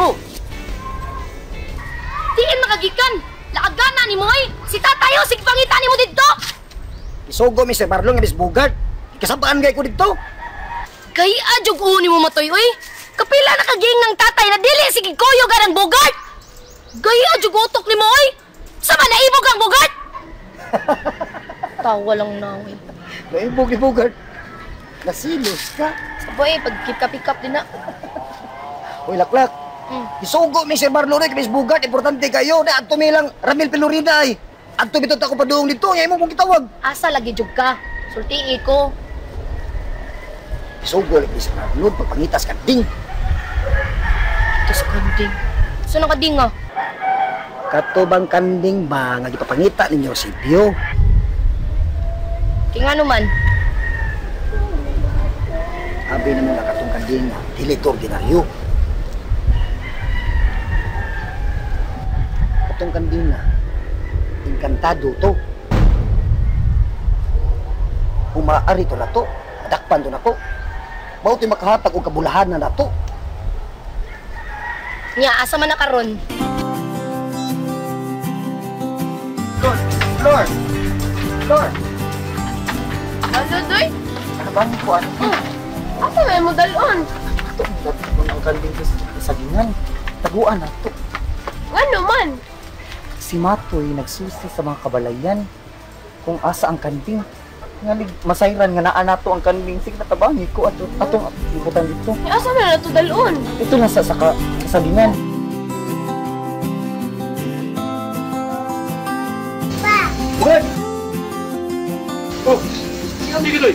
Oh! Diin makagikan! Laagana ni mo ay! Si tatayo, sig pangita ni mo dito! Isugo mi Sir Marlon nga bis bugart. Kasabaan gay ko dito. Kay adyog ni mo matoy, oy! Kapila na kaging ng tatay na dili sige kuyo ka ng bugart! Gaya adyog utok ni mo, oy! Sama na ibog ang bugart! Tawa lang na, oy. Naibog ibugart. Nasilos ka. Sabay, pag pick up din na. Uy, laklak. Hmm. Isugo mi Sir Marlon nga bis bugart. Importante kayo na adto mi lang Ramil Pelorina ay. Adto bitot ako paduong dito. Nga imo kong kitawag. Asa lagi jug ka? Sultii ko. Isugo lagi Sir Marlon. Pagpangitas ka ding. Ito sa kanding. Saan ang kading ah? Katubang kanding ba nga gipapangita ninyo si Pio? Kaya nga naman. Abi naman na katong kanding dili to ordinaryo. Katong kanding na inkantado to. Umaari to na to. Madakpan to na to. Mao to'y makahatag og kabulahan na na to. Nya, asa man na karon? Lord! Lord! Lord! Ano, Doy? Ano ba ko ano? Asa may mo dalon? Ito, ito ang kanding sa gingan. Taguan na to. Ano? Si Matoy nagsusi sa mga kabalayan kung asa ang kanding. Ngalig masayran nga naa nato ang kanding sig natabangi ko ato atong ibutan dito. Ni asa man na to dalon? Ito na sa saka kasagingan. Good. Oh, sino di gitoy?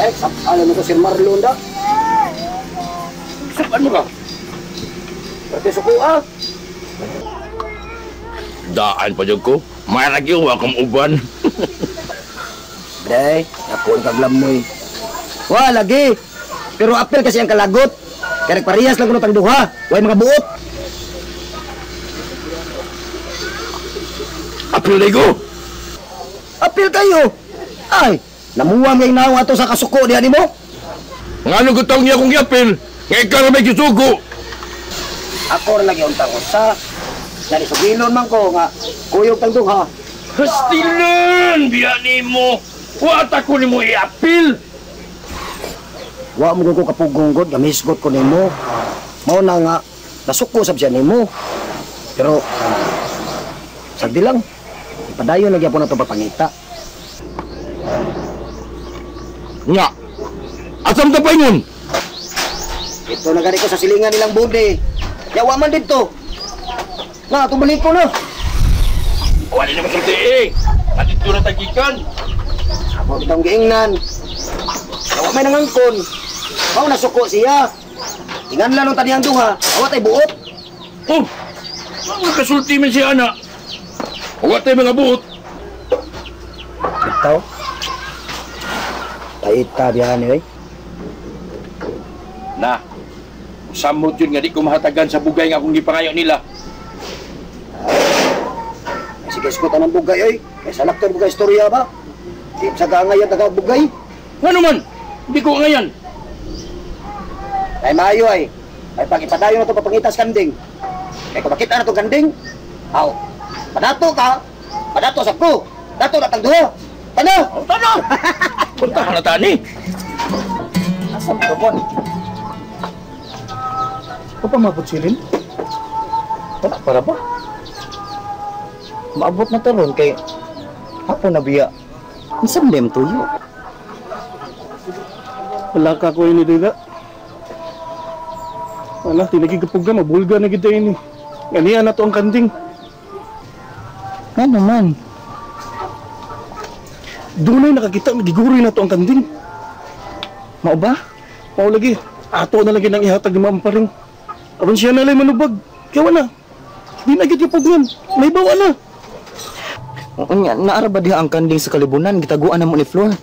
Eh, sap alam mo ko si Marlon da. Sapan mo ka? Pati suko ah. Daan pa jud ko. Maragi wa kang uban. Day, ako ang kaglamoy. Wa lagi. Pero apel kasi ang kalagot. Kaya nagparehas lang ko ng duha. Way mga buot. Apil lego. Apil kayo. Ay, namuwang yung naong ato sa kasuko diyan mo. Ngano ko taong niya kong yapil? Nga ikaw na may kisugo. Ako rin lagi untang usa. Dari sugilon man ko nga kuyog tang duha. Hastilan! Biya ni mo. Wata ko ni mo i-apil. Wa mo ko kapugunggod, gamisgot ko nimo. Mao na nga nasuko sab siya nimo. Pero sagdi lang. Ipadayon lagi ako na to papangita. Nga. Asam ta pa yun? Ito na gani ko sa silingan nilang bude. Yawa man dito. Na, tubalik ko na. Wala naman sa tiing. At ito na tagikan. Ako bitang giingnan. Yawa may nangangkon. Mao nasuko siya. Ingan lang nung taniyang duha. Awat ay buot. Oh! Mga kasulti man si Ana. Huwag tayo mga buot. Ikaw? Paita diyan eh. Na, samot yun nga di ko mahatagan sa bugay nga akong gipangayo nila. Sige, skutan ng bugay ay. Kaya sa laktor bugay istorya ba? Di sa gangayan taga bugay. Nga naman, hindi ko ngayon. Ay maayo ay. Ay pag ipadayo na ito papangitas kanding. Kaya kung makita na itong kanding, aw, padato ka, padato sa ko, dato na tang duha. Tano! Oh, tano! Punta ka na tani. Asam ka po. Ano pa mabot silin? Wala para ba? Maabot na taron kay hapon na biya. Isang lem tuyo. Wala ka ko ini dida. Wala, tinagigapog ka, mabulga na kita ini. Ganiya na to ang kanding. Nga naman. Dunay nakakita, nagiguri na to ang kanding. Mao ba? Mao lagi, ato na lagi nang ihatag ni Mamparing. Aron siya na lang manubag. Kaya wala. Di na gid yapog nun. May bawa na. Nga, naara ba diha ang kanding sa kalibunan? Gitaguan na mo ni Flor.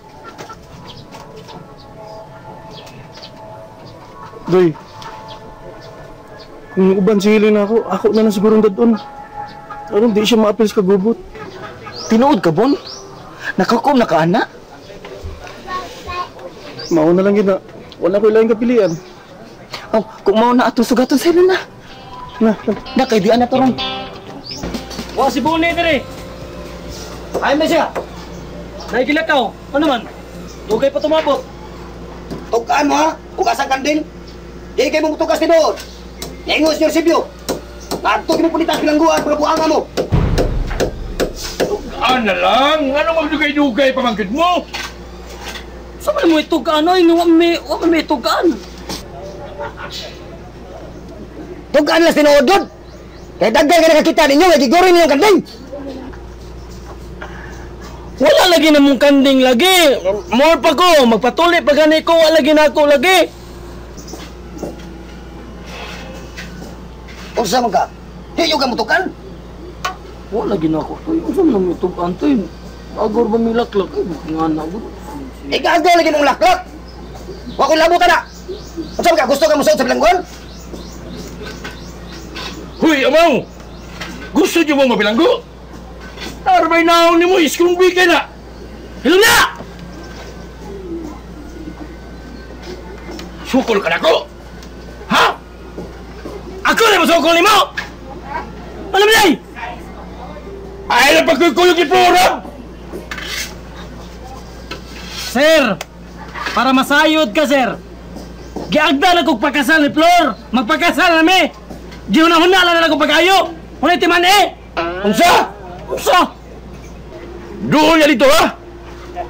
Doy. Kung uban sili na ako, ako na lang sigurong dadon. Aron di siya maapil sa kagubot. Tinuod ka, Bon? Nakakom na ka, ana? Mao na lang gina. Wala ko ilang kapilian. Oh, kung mao na ato sugaton sa na. Na, na, kay di na to ron. Wa si Bune dire. Ay, na siya. Naigilakaw. Ano man? Dugay pa tumabot. Tukaan mo ha, kung asang kandil. Di kayo mong tukas tinood. Ingos niyo sibyo. Nagto mo pulitas bilangguan, mga buanga mo. Ano lang? Ano magdugay-dugay pamangkit mo? Sa man mo itugaan ay nga wa may wa may itugaan. Tukaan lang tinood doon. Kaya dagdag ka nakakita ninyo, ay gigurin niyo ang kandil. Wala lagi na mong kanding lagi. More pa ko, magpatuli pa gani ko, wala lagi na ako lagi. Unsa man ka? Di yung ka mo tukan. Wala lagi na ako. Toy, unsa man mo itugaan toy? Agor ba milaklak ay nga na gud. Ikaagaw lagi mong laklak. Wa ko labutan na. Unsa man ka? Gusto ka mo sa bilangguan? Huy, amaw! Gusto niyo mo mabilanggo? Arbay naon ni mo, iskumbi ka na! Hilom na! Sukol ka na ko! Ha? Ako na masukol ni mo! Ano ba day? Ay na pagkukulog ni Flora! Sir, para masayod ka, sir. Giagda na kong pagkasal ni Flor. Magpagkasal na mi. Gihuna-huna lang na kong pagayo. Unay timan eh. Unsa? Unsa? Doon niya dito ha?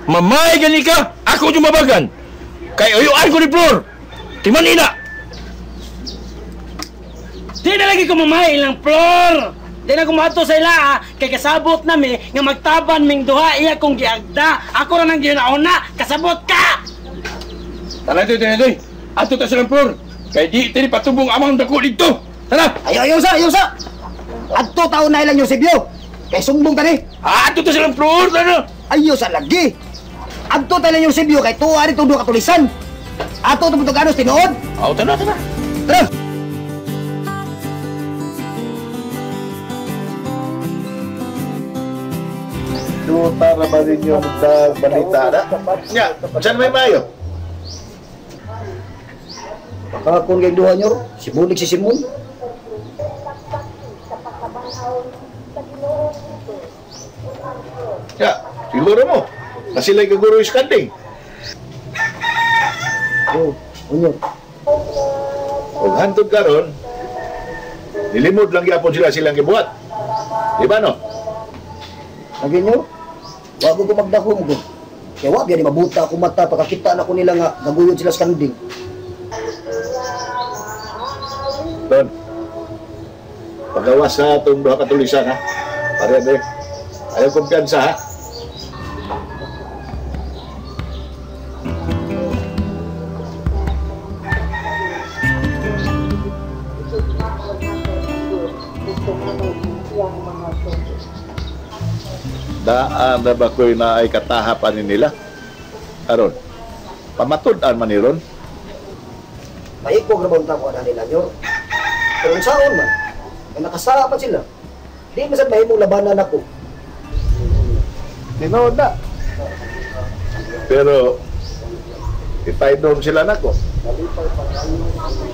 Mamay gani ka! Ako yung mabagan! Kay uyuan ko ni Flor! Timanina! Di na lagi ko mamahay ilang Flor. Di na kumato sa ila ah. Kay kasabot na mi nga magtaban ming duha iya kong giagda. Ako ra nang gihuna kasabot ka. Tala ito, tala ito! Ato ta silang Flor! Kay di tini patubong amang dako dito! Tara! Ayaw, ayaw sa, ayaw sa. Adto taon na ilang sibyo. Kay sumbong tani. Ato ta silang Flor! Tara! Ayaw sa lagi. Adto tayo yung sibyo kay tuwa rito duha katulisan. Ato ito tuganos tinood. Aw, tara, tara! Tara. Duta na ba rin yung balita na? Nya, saan may mayo? Pakakon kay duha nyo. Si Bulig si Simon. Siguro mo. Na sila'y kaguro iskanding. Oh, unyo. Kung hantod karon, nilimod lang yapon sila silang gibuhat. Di ba no? Lagi nyo. Wago ko magdahom ko. Kaya wag yan mabuta ako mata pagkakita na ko nila nga gaguyod sila sa kanding. Don. Pagawas sa itong duha katulisan ha. Pare. Ayaw kumpiyansa ha. Daan na ba ko'y na ay katahapan ni nila? Aron, pamatud-an man ni Ron. Maikog na bang ko na nila nyo. Pero ang saon man. Kaya nakasarapan sila. Di masad mahimong labanan ako. Tinood na. Pero, ipainom sila na ko.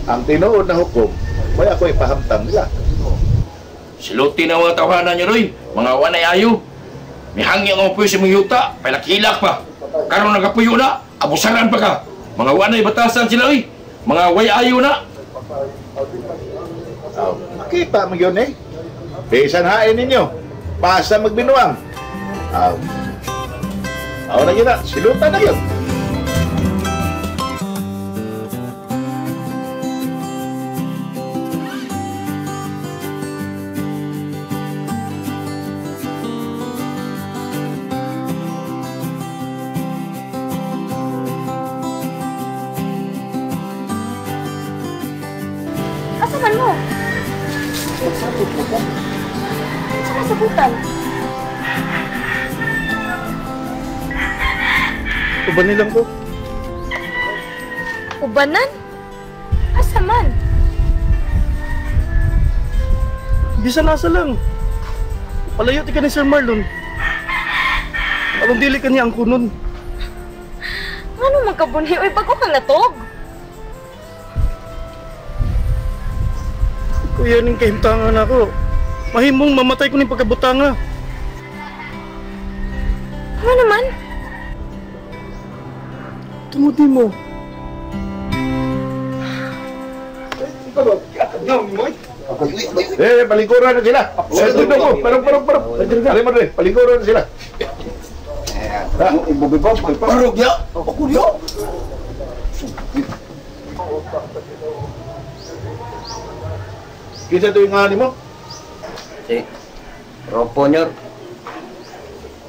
Ang tinood na hukom, may ako ipahamtang nila. Siluti na mga tawanan niyo, Roy! Mga wanay ayo! May hangin ang puyo sa mga yuta, palakilak pa! Karon nagapuyo na, abusaran pa ka! Mga wanay batasan sila, Roy! Mga way ayo na! Oh, makita mo yun eh. Bisan hain ninyo. Pasa magbinuang. Oh. Ako na yun na. Silutan na yun. Sa nasabutan? Uban nilang ko. Ubanan? Asa man? Bisa nasa lang. Palayo ti ka ni Sir Marlon. Alam dili ka niya ang kunon. Ano man ka bunhi? Uy, bago ka natog. Kuya ning kahimtangan ako. Mahimong mamatay ko ning pagkabutanga. Ano naman? Tungod mo. Eh, palingkuran na sila. Eh, tundo ko. Parang, parang, parang. Alim mo rin, palingkuran na sila. Ha? Parog ya. Ako niyo. Kisa ito yung ani mo? Si Ropo nyor.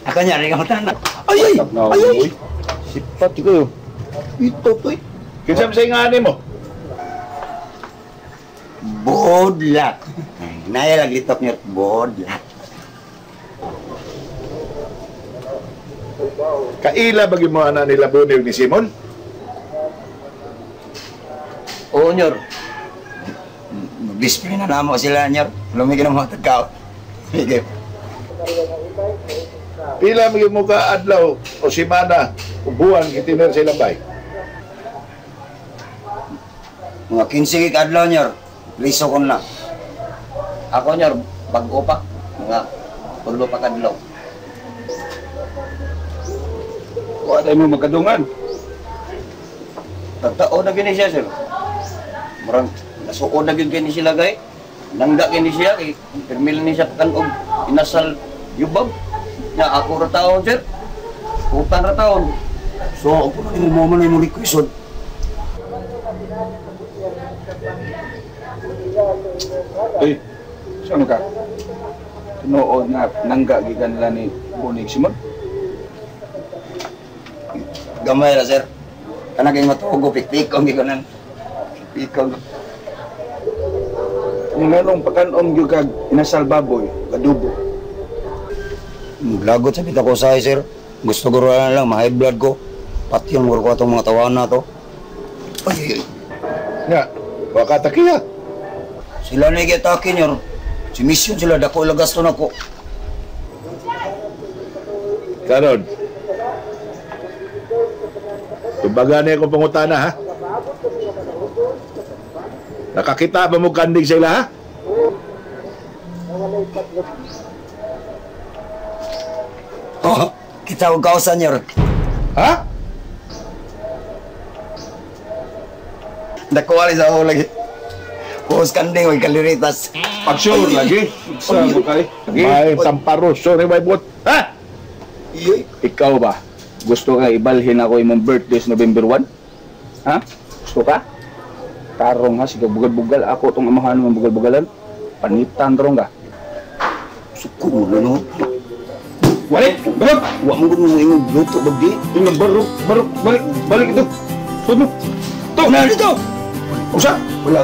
Ako niya, rin ako tanak. Ay ay. Ay ay. Sipat ko. Ito to. eh. Kinsa sa yung ani mo? Bodlat. Naya lang litok niyo. Bodlat. Kaila bagi mo ana nila Buniw ni Simon? Oo nyor. Display na namo sila nyor. Lumigin ng mga tagkao. Sige. Pila mga mo ka adlaw o simana o buwan itiner sa ilang bay? Mga 15 gig adlaw nyor. Liso ko na. Ako nyor, bago pa. Mga pulo pa kadlaw. Wa tayo mo magkadungan. Tagtao na gini siya sir. Murang nasuko na gini gini sila gay. Nangga gini siya kay permil ni siya kanog inasal yubab. Nya ako ra taon sir. Utan ra taon. So ako na mo mo na mo request Uy, saan ka? Tinuod nga nangga gikan nila ni Bunig Simon. Gamay ra sir. Kana kay matugo pikpikong gyud nan. Pikong. Yung nganong pagkanom yung kag inasal baboy, kadubo. Lagot sa pita ko sa sir. Gusto ko ra lang ma-high blood ko. Pati yung ko atong mga tawanan na to. Ay, ay, ay. Nga, wa ka takiya. Sila na ikitake nyo. Si mission sila, dako lagas to na ko. Karon. Kumbaga na akong pangutana, ha? Nakakita ba mo kandig sila, ha? Oh, kita ko kausan nyo. Ha? Dako alis ako lagi. Puhos kanding, may kaliritas. Pag-sure lagi. Sa mo kay. May tamparoso ni may buot. Ha? Ikaw ba? Gusto ka ibalhin ako imong birthday sa November 1? Ha? Gusto ka? Tarong ha, sige bugal-bugal ako tong amahan mo bugal-bugalan. Panitan tarong ka. Sukulo no. Balik! Balik! Wa mo gud mo imong luto bagdi. Yung barok, barok, balik, balik ito. Tuno. To, na dito. Usa. Wala.